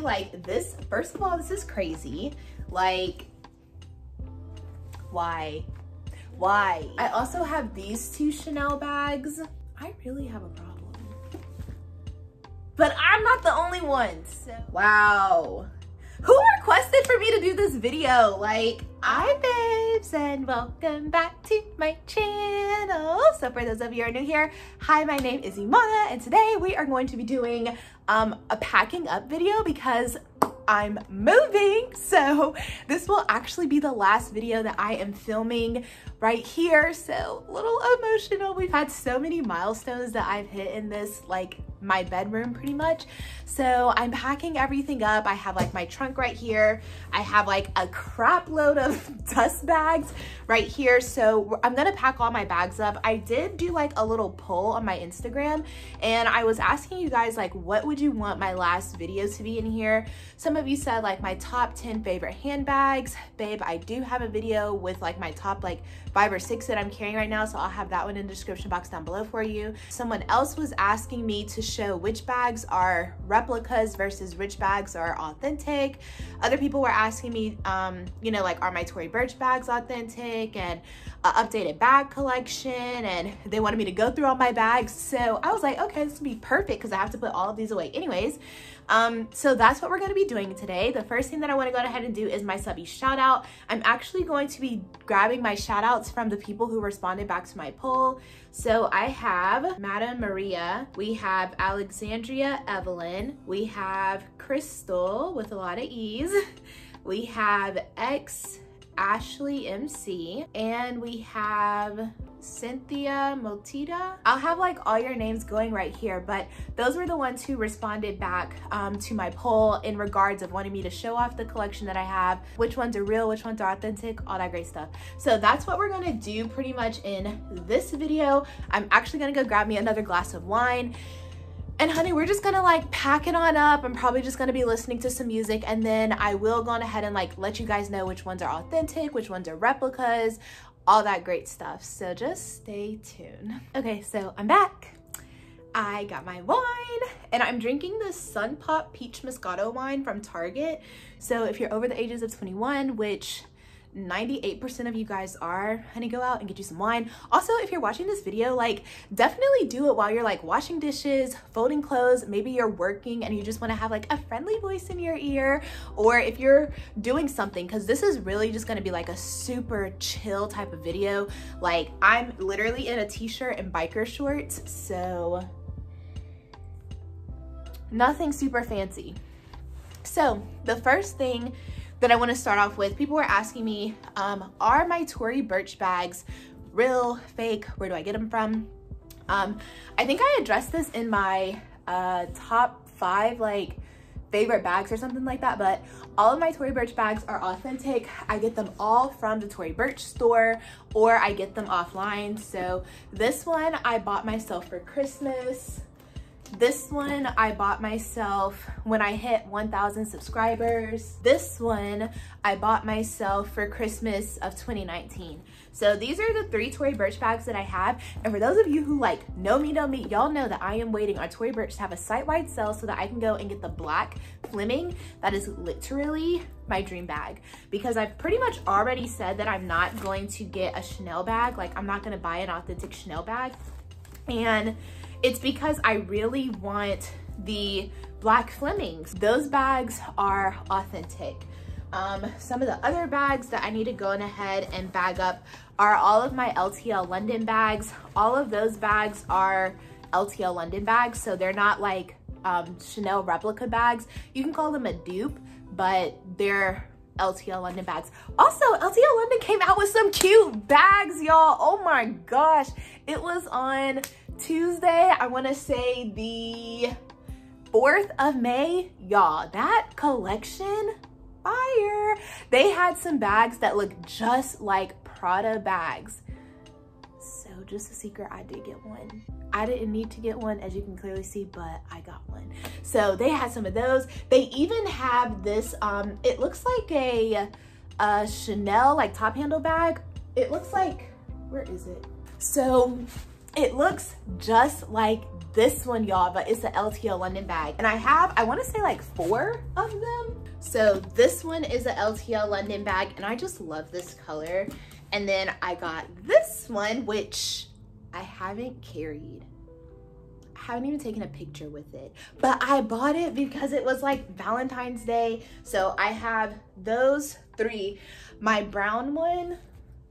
like this, first of all, this is crazy. Like, why? Why? I also have these two Chanel bags. I really have a problem. But I'm not the only one. So. Wow. Who requested for me to do this video? Like, hi babes and welcome back to my channel. So for those of you who are new here, hi, my name is Emana and today we are going to be doing um, a packing up video because I'm moving. So this will actually be the last video that I am filming right here. So a little emotional. We've had so many milestones that I've hit in this like my bedroom pretty much. So I'm packing everything up. I have like my trunk right here. I have like a crap load of dust bags right here. So I'm gonna pack all my bags up. I did do like a little poll on my Instagram and I was asking you guys like, what would you want my last video to be in here? Some of you said like my top 10 favorite handbags. Babe, I do have a video with like my top like five or six that I'm carrying right now. So I'll have that one in the description box down below for you. Someone else was asking me to show which bags are replicas versus which bags are authentic. Other people were asking me, um, you know, like, are my Tory Burch bags authentic and uh, updated bag collection? And they wanted me to go through all my bags. So I was like, okay, this would be perfect because I have to put all of these away anyways. Um, so that's what we're gonna be doing today. The first thing that I wanna go ahead and do is my subby shout out. I'm actually going to be grabbing my shout outs from the people who responded back to my poll. So I have Madam Maria, we have Alexandria Evelyn, we have Crystal with a lot of ease, we have X Ashley MC, and we have Cynthia Motita. I'll have like all your names going right here, but those were the ones who responded back um, to my poll in regards of wanting me to show off the collection that I have, which ones are real, which ones are authentic, all that great stuff. So that's what we're gonna do pretty much in this video. I'm actually gonna go grab me another glass of wine and honey, we're just gonna like pack it on up. I'm probably just gonna be listening to some music and then I will go on ahead and like let you guys know which ones are authentic, which ones are replicas, all that great stuff. So just stay tuned. Okay, so I'm back. I got my wine and I'm drinking the Sun Pop Peach Moscato wine from Target. So if you're over the ages of 21, which 98% of you guys are, honey, go out and get you some wine. Also, if you're watching this video, like definitely do it while you're like washing dishes, folding clothes, maybe you're working and you just wanna have like a friendly voice in your ear, or if you're doing something, cause this is really just gonna be like a super chill type of video. Like I'm literally in a t-shirt and biker shorts, so nothing super fancy. So the first thing that I want to start off with. People were asking me, um, are my Tory Burch bags real, fake? Where do I get them from? Um, I think I addressed this in my uh, top five like favorite bags or something like that, but all of my Tory Burch bags are authentic. I get them all from the Tory Burch store or I get them offline. So this one I bought myself for Christmas. This one I bought myself when I hit 1,000 subscribers. This one I bought myself for Christmas of 2019. So these are the three Tory Burch bags that I have. And for those of you who like know me, know me, y'all know that I am waiting on Tory Burch to have a site-wide sale so that I can go and get the black Fleming. That is literally my dream bag because I've pretty much already said that I'm not going to get a Chanel bag. Like I'm not gonna buy an authentic Chanel bag. And it's because I really want the black Flemings. Those bags are authentic. Um, some of the other bags that I need to go ahead and bag up are all of my LTL London bags. All of those bags are LTL London bags, so they're not like um, Chanel replica bags. You can call them a dupe, but they're LTL London bags. Also, LTL London came out with some cute bags, y'all. Oh my gosh. It was on Tuesday, I wanna say the 4th of May. Y'all, that collection, fire. They had some bags that look just like Prada bags. So just a secret, I did get one. I didn't need to get one as you can clearly see, but I got one. So they had some of those. They even have this, um, it looks like a, a Chanel like top handle bag. It looks like, where is it? So it looks just like this one, y'all, but it's the LTL London bag. And I have, I wanna say like four of them. So this one is a LTL London bag and I just love this color. And then I got this one, which I haven't carried. I haven't even taken a picture with it, but I bought it because it was like Valentine's Day. So I have those three. My brown one,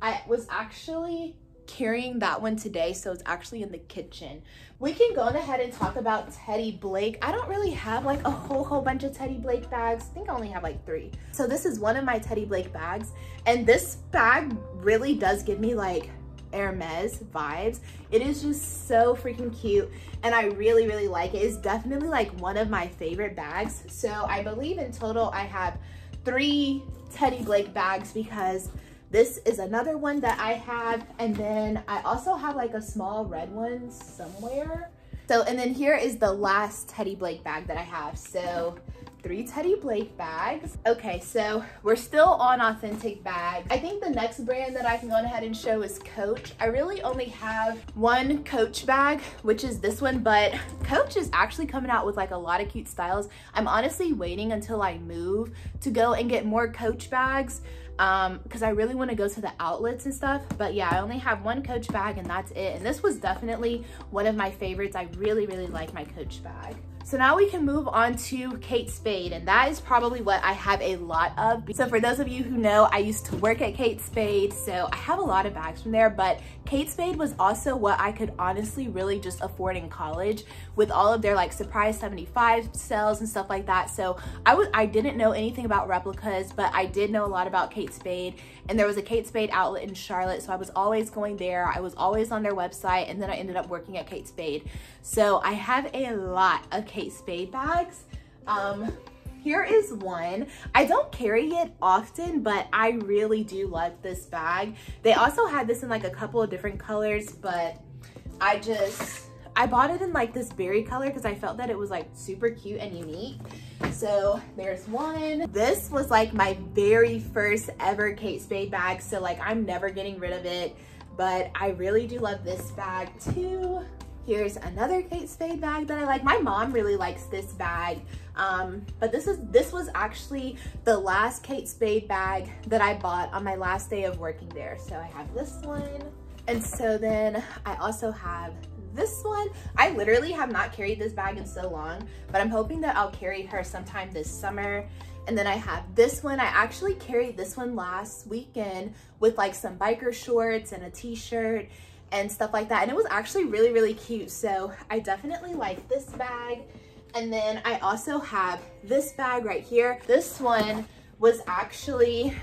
I was actually carrying that one today, so it's actually in the kitchen. We can go ahead and talk about Teddy Blake. I don't really have like a whole whole bunch of Teddy Blake bags. I think I only have like three. So this is one of my Teddy Blake bags. And this bag really does give me like Hermes vibes. It is just so freaking cute and I really, really like it. It's definitely like one of my favorite bags. So I believe in total I have three Teddy Blake bags because this is another one that I have. And then I also have like a small red one somewhere. So, and then here is the last Teddy Blake bag that I have. So three Teddy Blake bags. Okay, so we're still on authentic bags. I think the next brand that I can go ahead and show is Coach. I really only have one Coach bag, which is this one, but Coach is actually coming out with like a lot of cute styles. I'm honestly waiting until I move to go and get more Coach bags um because i really want to go to the outlets and stuff but yeah i only have one coach bag and that's it. And this was definitely one of my favorites. I really really like my coach bag so now we can move on to Kate Spade, and that is probably what I have a lot of. So for those of you who know, I used to work at Kate Spade, so I have a lot of bags from there, but Kate Spade was also what I could honestly really just afford in college with all of their like surprise 75 sales and stuff like that. So I was I didn't know anything about replicas, but I did know a lot about Kate Spade, and there was a Kate Spade outlet in Charlotte, so I was always going there. I was always on their website, and then I ended up working at Kate Spade. So I have a lot of Kate Spade bags. Um, here is one. I don't carry it often, but I really do love this bag. They also had this in like a couple of different colors, but I just, I bought it in like this berry color because I felt that it was like super cute and unique. So there's one. This was like my very first ever Kate Spade bag. So like I'm never getting rid of it, but I really do love this bag too. Here's another Kate Spade bag that I like. My mom really likes this bag. Um, but this is this was actually the last Kate Spade bag that I bought on my last day of working there. So I have this one. And so then I also have this one. I literally have not carried this bag in so long, but I'm hoping that I'll carry her sometime this summer. And then I have this one. I actually carried this one last weekend with like some biker shorts and a t-shirt and stuff like that. And it was actually really, really cute. So I definitely like this bag. And then I also have this bag right here. This one was actually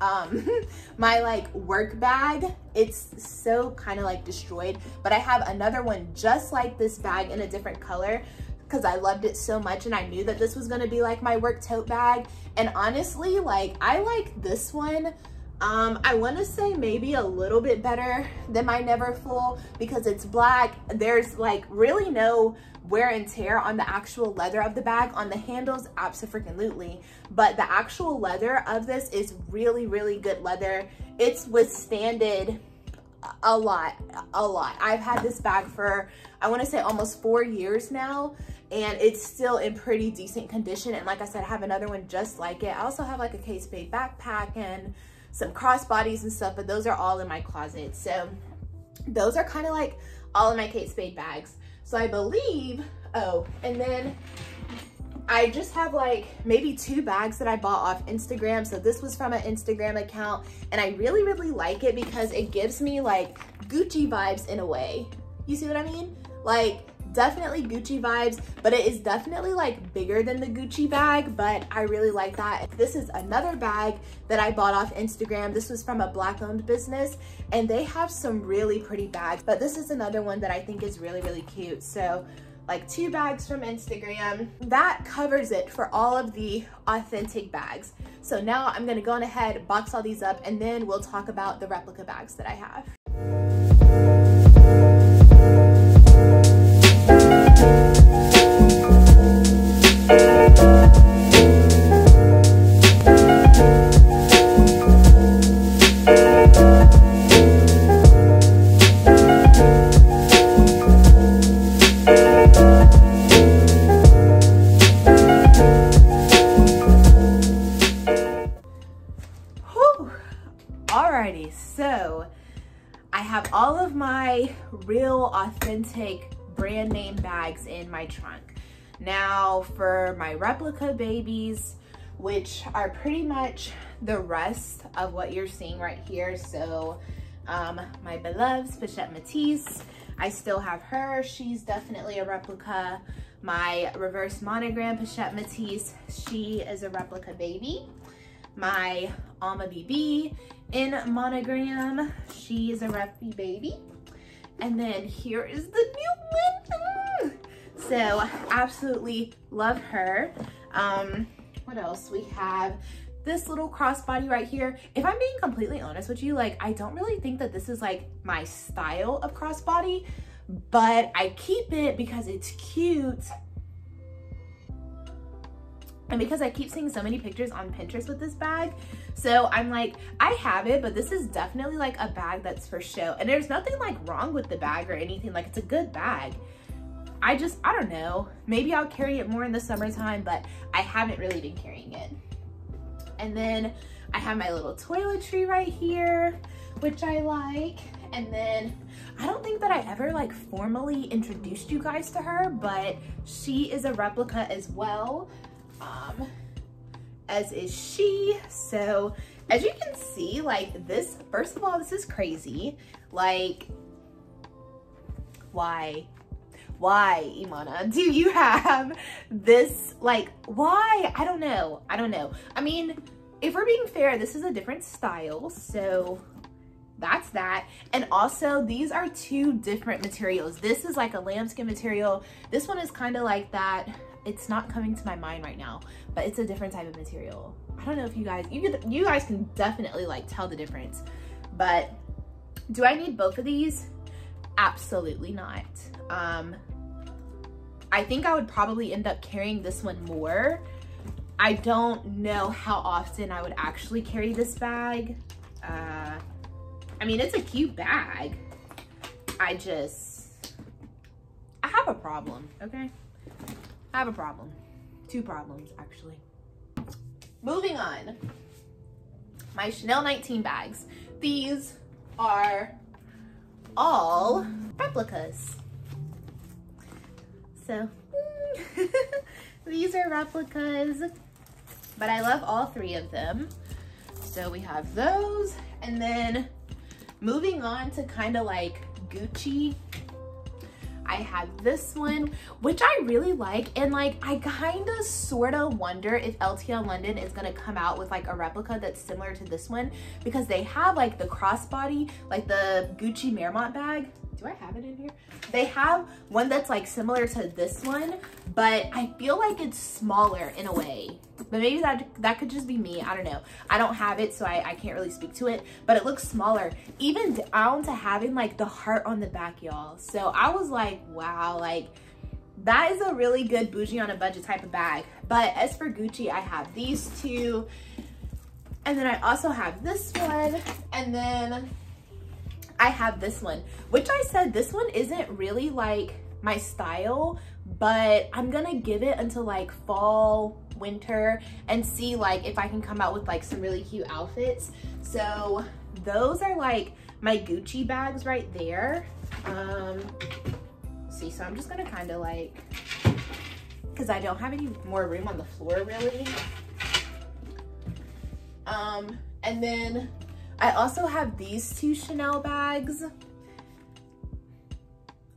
um, my like work bag. It's so kind of like destroyed, but I have another one just like this bag in a different color because I loved it so much and I knew that this was gonna be like my work tote bag. And honestly, like I like this one um, I want to say maybe a little bit better than my Neverfull because it's black. There's like really no wear and tear on the actual leather of the bag. On the handles, absolutely. But the actual leather of this is really, really good leather. It's withstanded a lot, a lot. I've had this bag for, I want to say almost four years now and it's still in pretty decent condition. And like I said, I have another one just like it. I also have like a Kate Spade backpack and some crossbodies and stuff, but those are all in my closet. So those are kind of like all of my Kate Spade bags. So I believe, oh, and then I just have like maybe two bags that I bought off Instagram. So this was from an Instagram account and I really, really like it because it gives me like Gucci vibes in a way. You see what I mean? Like definitely Gucci vibes, but it is definitely like bigger than the Gucci bag, but I really like that. This is another bag that I bought off Instagram. This was from a black owned business and they have some really pretty bags, but this is another one that I think is really, really cute. So like two bags from Instagram. That covers it for all of the authentic bags. So now I'm gonna go on ahead, box all these up, and then we'll talk about the replica bags that I have. Alrighty, Now for my replica babies, which are pretty much the rest of what you're seeing right here. So um, my beloved Pochette Métis, I still have her. She's definitely a replica. My reverse monogram Pochette Métis, she is a replica baby. My Alma BB in monogram, she is a reppy baby. And then here is the new one. So absolutely love her. Um, what else? We have this little crossbody right here. If I'm being completely honest with you, like I don't really think that this is like my style of crossbody, but I keep it because it's cute. And because I keep seeing so many pictures on Pinterest with this bag, so I'm like, I have it, but this is definitely like a bag that's for show. And there's nothing like wrong with the bag or anything. Like it's a good bag. I just, I don't know. Maybe I'll carry it more in the summertime, but I haven't really been carrying it. And then I have my little toiletry right here, which I like. And then I don't think that I ever like formally introduced you guys to her, but she is a replica as well. Um, as is she. So as you can see, like this, first of all, this is crazy. Like, why? Why, Emana, do you have this, like, why? I don't know. I don't know. I mean, if we're being fair, this is a different style. So that's that. And also these are two different materials. This is like a lambskin material. This one is kind of like that it's not coming to my mind right now, but it's a different type of material. I don't know if you guys, you you guys can definitely like tell the difference, but do I need both of these? Absolutely not. Um, I think I would probably end up carrying this one more. I don't know how often I would actually carry this bag. Uh, I mean, it's a cute bag. I just, I have a problem, okay? I have a problem. Two problems, actually. Moving on. My Chanel 19 bags. These are all replicas. So, hmm, these are replicas, but I love all three of them. So we have those, and then moving on to kind of like Gucci I have this one, which I really like. And like, I kind of sort of wonder if LTL London is gonna come out with like a replica that's similar to this one because they have like the crossbody, like the Gucci Marmont bag. Do I have it in here? They have one that's like similar to this one, but I feel like it's smaller in a way. But maybe that that could just be me. I don't know. I don't have it, so I, I can't really speak to it. But it looks smaller, even down to having like the heart on the back, y'all. So I was like, wow, like that is a really good bougie on a budget type of bag. But as for Gucci, I have these two. And then I also have this one. And then I have this one, which I said this one isn't really like my style, but I'm gonna give it until like fall, winter, and see like if I can come out with like some really cute outfits. So those are like my Gucci bags right there. Um, see, so I'm just gonna kind of like, cause I don't have any more room on the floor really. Um, and then I also have these two Chanel bags.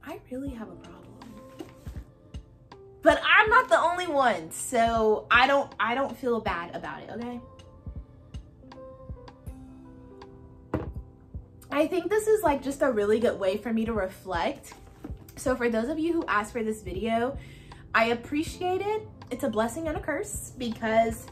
I really have a problem. But I'm not the only one, so I don't I don't feel bad about it, okay? I think this is like just a really good way for me to reflect. So for those of you who asked for this video, I appreciate it. It's a blessing and a curse because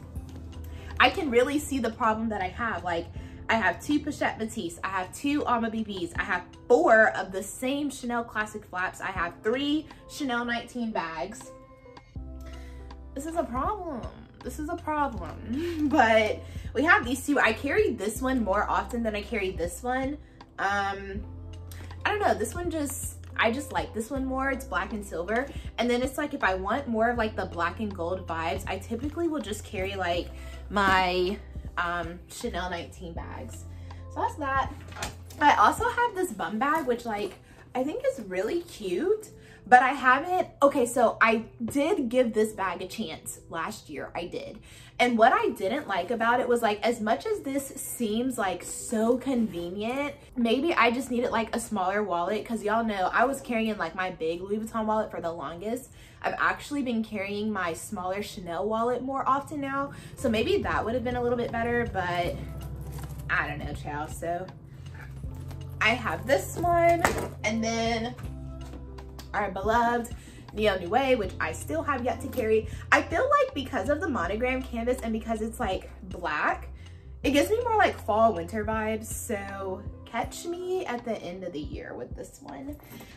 I can really see the problem that I have. Like I have two Pochette Métis. I have two Alma BBs. I have four of the same Chanel Classic Flaps. I have three Chanel 19 bags. This is a problem. This is a problem. but we have these two. I carry this one more often than I carry this one. Um, I don't know. This one just, I just like this one more. It's black and silver. And then it's like if I want more of like the black and gold vibes, I typically will just carry like my um, Chanel 19 bags. So that's that. I also have this bum bag, which like I think is really cute but I haven't, okay, so I did give this bag a chance last year, I did. And what I didn't like about it was like, as much as this seems like so convenient, maybe I just needed like a smaller wallet because y'all know I was carrying like my big Louis Vuitton wallet for the longest. I've actually been carrying my smaller Chanel wallet more often now. So maybe that would have been a little bit better, but I don't know, chow. So I have this one and then our beloved NéoNoé, which I still have yet to carry. I feel like because of the monogram canvas and because it's like black, it gives me more like fall winter vibes. So catch me at the end of the year with this one.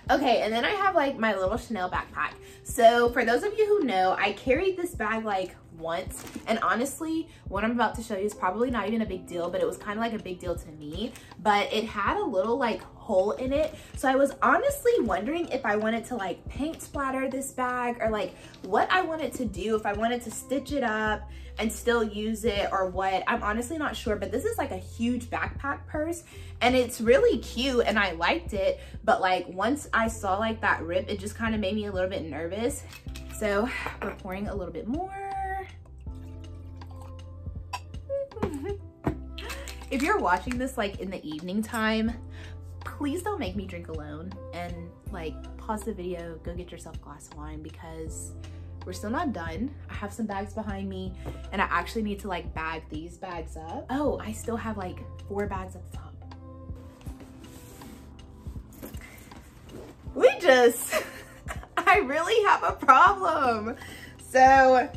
Okay, and then I have like my little Chanel backpack. So for those of you who know, I carried this bag like once. And honestly, what I'm about to show you is probably not even a big deal, but it was kind of like a big deal to me. But it had a little like hole in it. So I was honestly wondering if I wanted to like paint splatter this bag or like what I wanted to do, if I wanted to stitch it up and still use it or what. I'm honestly not sure, but this is like a huge backpack purse and it's really cute and I liked it. But like once I saw like that rip, it just kind of made me a little bit nervous. So we're pouring a little bit more. If you're watching this like in the evening time, please don't make me drink alone and like pause the video, go get yourself a glass of wine because we're still not done. I have some bags behind me and I actually need to like bag these bags up. Oh, I still have like four bags the top. We just, I really have a problem. So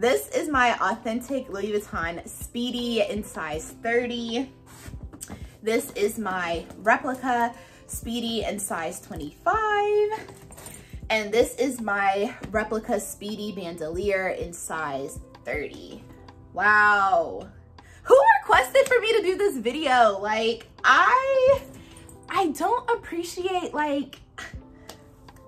this is my authentic Louis Vuitton Speedy in size 30. This is my replica Speedy in size 25. And this is my replica Speedy Bandoulière in size 30. Wow. Who requested for me to do this video? Like, I, I don't appreciate, like,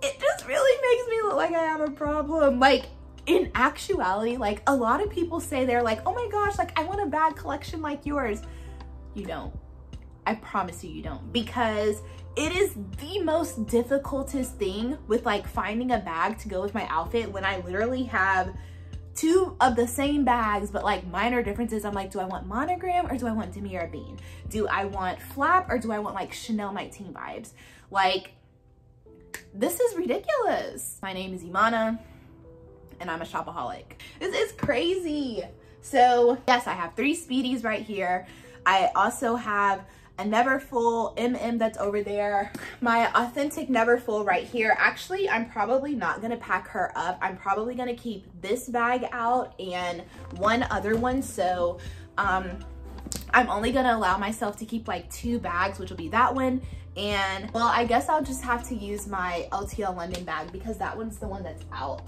it just really makes me look like I have a problem. Like, in actuality, like, a lot of people say they're like, oh my gosh, like, I want a bag collection like yours. You don't. I promise you, you don't. Because it is the most difficultest thing with like finding a bag to go with my outfit when I literally have two of the same bags, but like minor differences. I'm like, do I want monogram or do I want Damier Ebene? Do I want flap or do I want like Chanel 19 vibes? Like, this is ridiculous. My name is Emana and I'm a shopaholic. This is crazy. So yes, I have three speedies right here. I also have a Neverfull MM that's over there. My authentic Neverfull right here. Actually, I'm probably not gonna pack her up. I'm probably gonna keep this bag out and one other one. So um, I'm only gonna allow myself to keep like two bags, which will be that one. And well, I guess I'll just have to use my LTL London bag because that one's the one that's out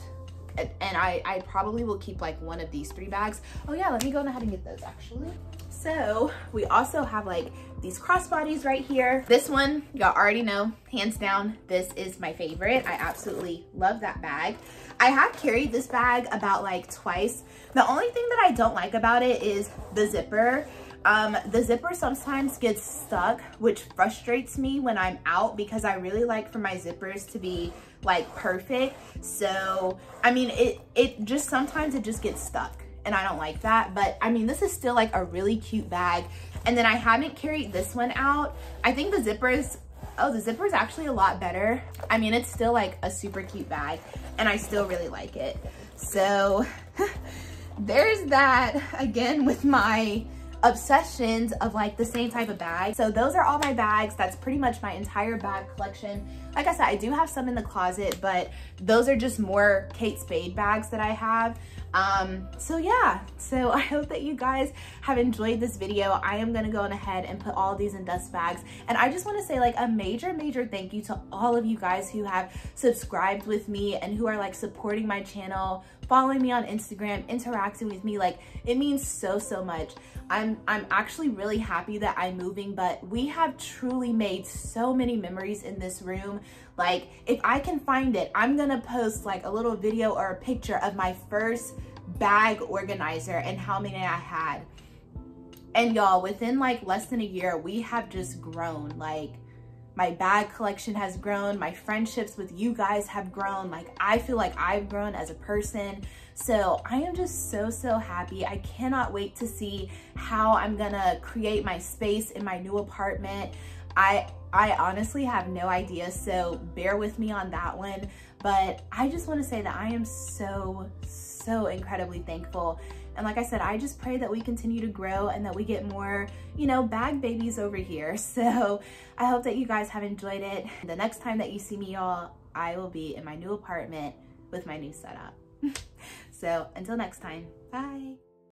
and I, I probably will keep like one of these three bags. Oh yeah, let me go ahead and get those actually. So we also have like these crossbodies right here. This one, y'all already know, hands down, this is my favorite. I absolutely love that bag. I have carried this bag about like twice. The only thing that I don't like about it is the zipper. Um, the zipper sometimes gets stuck, which frustrates me when I'm out because I really like for my zippers to be like perfect. So, I mean, it, it just, sometimes it just gets stuck and I don't like that. But I mean, this is still like a really cute bag. And then I haven't carried this one out. I think the zipper is, oh, the zipper is actually a lot better. I mean, it's still like a super cute bag and I still really like it. So there's that again with my obsessions of like the same type of bag. So those are all my bags. That's pretty much my entire bag collection. Like I said, I do have some in the closet, but those are just more Kate Spade bags that I have. Um, so yeah, so I hope that you guys have enjoyed this video. I am gonna go on ahead and put all these in dust bags. And I just wanna say like a major, major thank you to all of you guys who have subscribed with me and who are like supporting my channel, following me on Instagram, interacting with me. Like it means so, so much. I'm, I'm actually really happy that I'm moving, but we have truly made so many memories in this room. Like if I can find it, I'm gonna post like a little video or a picture of my first bag organizer and how many I had. And y'all, within like less than a year, we have just grown. Like my bag collection has grown. My friendships with you guys have grown. Like I feel like I've grown as a person. So I am just so, so happy. I cannot wait to see how I'm gonna create my space in my new apartment. I, I honestly have no idea, so bear with me on that one. But I just wanna say that I am so, so incredibly thankful and like I said, I just pray that we continue to grow and that we get more, you know, bag babies over here. So I hope that you guys have enjoyed it. The next time that you see me, y'all, I will be in my new apartment with my new setup. so until next time, bye.